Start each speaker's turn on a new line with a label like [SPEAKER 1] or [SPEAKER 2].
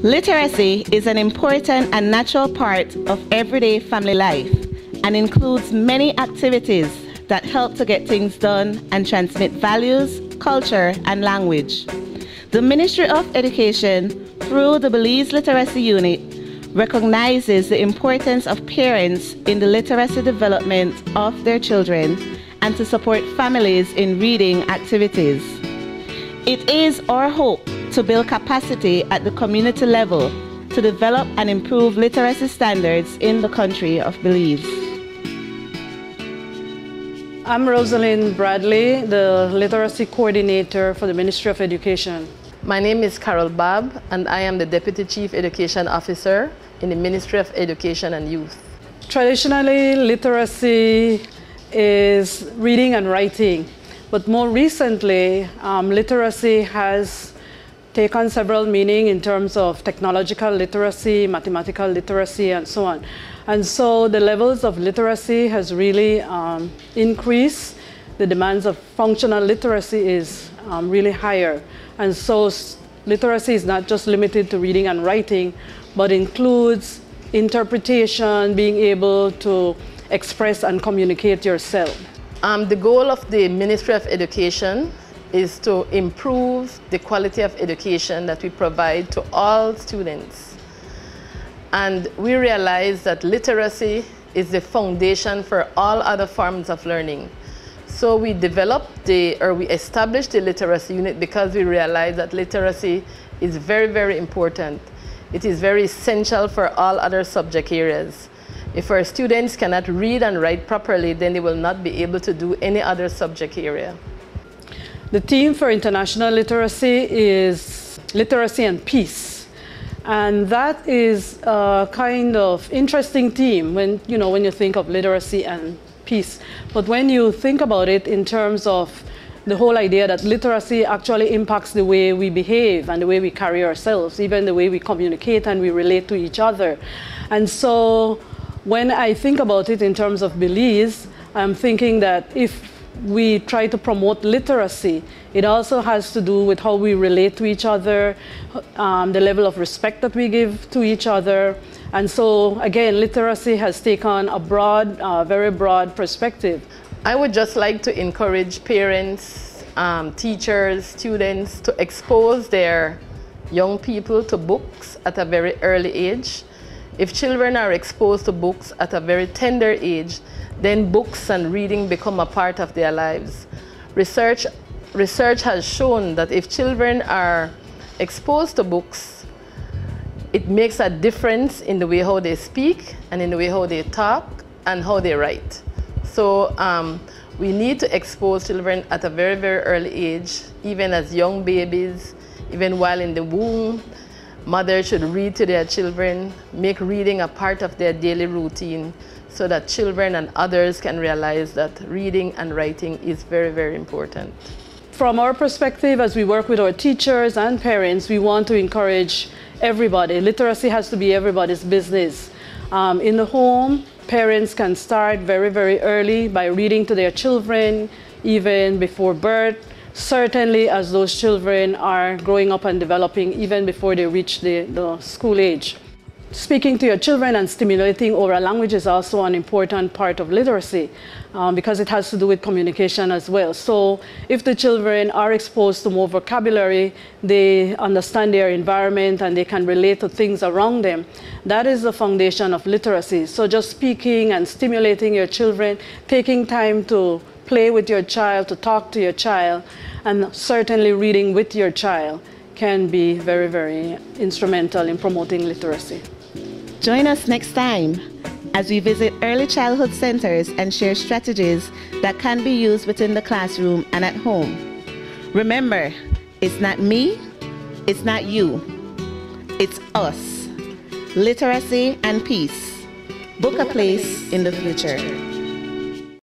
[SPEAKER 1] Literacy is an important and natural part of everyday family life and includes many activities that help to get things done and transmit values, culture, and language. The Ministry of Education, through the Belize Literacy Unit, recognizes the importance of parents in the literacy development of their children and to support families in reading activities. It is our hope to build capacity at the community level to develop and improve literacy standards in the country of Belize.
[SPEAKER 2] I'm Rosalind Bradley, the Literacy Coordinator for the Ministry of Education.
[SPEAKER 3] My name is Carol Babb, and I am the Deputy Chief Education Officer in the Ministry of Education and Youth.
[SPEAKER 2] Traditionally, literacy is reading and writing, but more recently, um, literacy has take on several meaning in terms of technological literacy, mathematical literacy, and so on. And so the levels of literacy has really um, increased. The demands of functional literacy is um, really higher. And so literacy is not just limited to reading and writing, but includes interpretation, being able to express and communicate yourself.
[SPEAKER 3] Um, the goal of the Ministry of Education is to improve the quality of education that we provide to all students. And we realize that literacy is the foundation for all other forms of learning. So we developed the, or we established the literacy unit because we realized that literacy is very, very important. It is very essential for all other subject areas. If our students cannot read and write properly, then they will not be able to do any other subject area.
[SPEAKER 2] The theme for international literacy is literacy and peace. And that is a kind of interesting theme when, you know, when you think of literacy and peace. But when you think about it in terms of the whole idea that literacy actually impacts the way we behave and the way we carry ourselves, even the way we communicate and we relate to each other. And so when I think about it in terms of Belize, I'm thinking that if we try to promote literacy. It also has to do with how we relate to each other, um, the level of respect that we give to each other. And so, again, literacy has taken a broad, uh, very broad perspective.
[SPEAKER 3] I would just like to encourage parents, um, teachers, students to expose their young people to books at a very early age. If children are exposed to books at a very tender age, then books and reading become a part of their lives. Research, research has shown that if children are exposed to books, it makes a difference in the way how they speak and in the way how they talk and how they write. So um, we need to expose children at a very, very early age, even as young babies, even while in the womb. Mothers should read to their children, make reading a part of their daily routine so that children and others can realize that reading and writing is very, very important.
[SPEAKER 2] From our perspective, as we work with our teachers and parents, we want to encourage everybody. Literacy has to be everybody's business. Um, in the home, parents can start very, very early by reading to their children, even before birth. Certainly, as those children are growing up and developing, even before they reach the, the school age. Speaking to your children and stimulating oral language is also an important part of literacy um, because it has to do with communication as well. So if the children are exposed to more vocabulary, they understand their environment and they can relate to things around them. That is the foundation of literacy. So just speaking and stimulating your children, taking time to play with your child, to talk to your child, and certainly reading with your child can be very, very instrumental in promoting literacy.
[SPEAKER 1] Join us next time as we visit early childhood centers and share strategies that can be used within the classroom and at home. Remember, it's not me, it's not you, it's us. Literacy and peace. Book a place in the future.